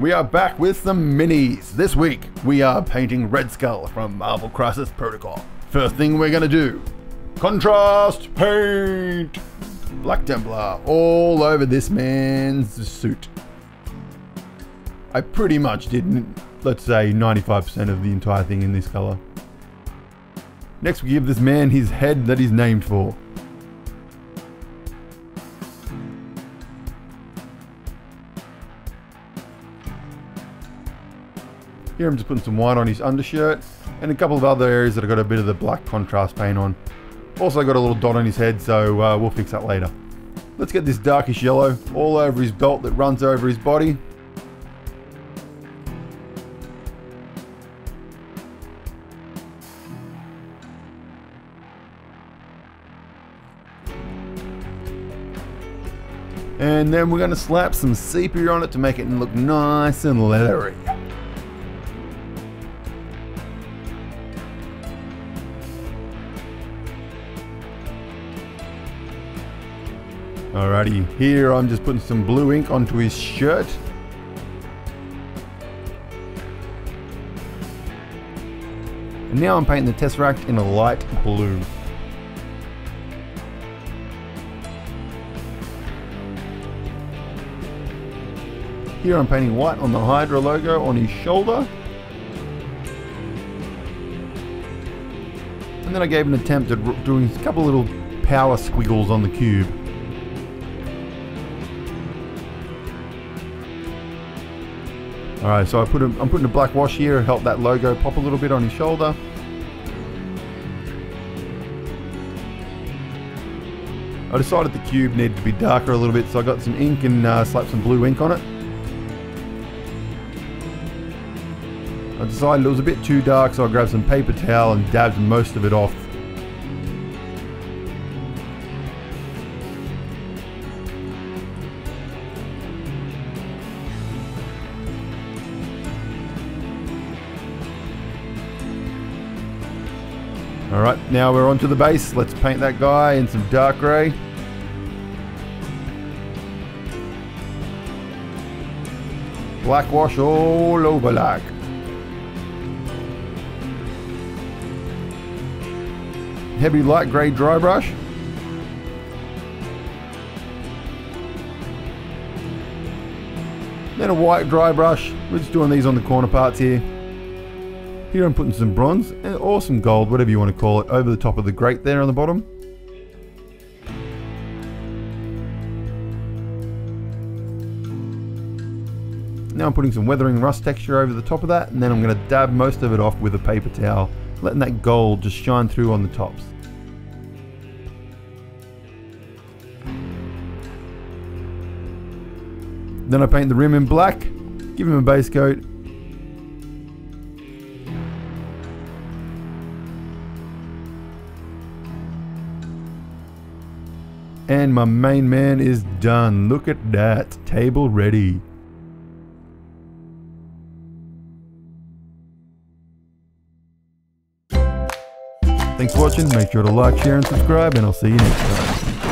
we are back with some minis. This week, we are painting Red Skull from Marvel Crisis Protocol. First thing we're gonna do, contrast paint! Black Templar all over this man's suit. I pretty much did, let's say, 95% of the entire thing in this color. Next, we give this man his head that he's named for. Here I'm just putting some white on his undershirt and a couple of other areas that have got a bit of the black contrast paint on. Also got a little dot on his head so uh, we'll fix that later. Let's get this darkish yellow all over his belt that runs over his body. And then we're going to slap some sepia on it to make it look nice and leathery. Alrighty, here I'm just putting some blue ink onto his shirt. And now I'm painting the Tesseract in a light blue. Here I'm painting white on the Hydra logo on his shoulder. And then I gave an attempt at doing a couple little power squiggles on the cube. Alright, so I put a, I'm putting a black wash here, to help that logo pop a little bit on his shoulder. I decided the cube needed to be darker a little bit, so I got some ink and uh, slapped some blue ink on it. I decided it was a bit too dark, so I grabbed some paper towel and dabbed most of it off. Alright, now we're onto the base. Let's paint that guy in some dark grey. Black wash all over like. Heavy light grey dry brush. Then a white dry brush. We're just doing these on the corner parts here. Here I'm putting some bronze eh, or some gold, whatever you want to call it, over the top of the grate there on the bottom. Now I'm putting some weathering rust texture over the top of that and then I'm going to dab most of it off with a paper towel, letting that gold just shine through on the tops. Then I paint the rim in black, give him a base coat, And my main man is done. Look at that. Table ready. Thanks for watching. Make sure to like, share, and subscribe, and I'll see you next time.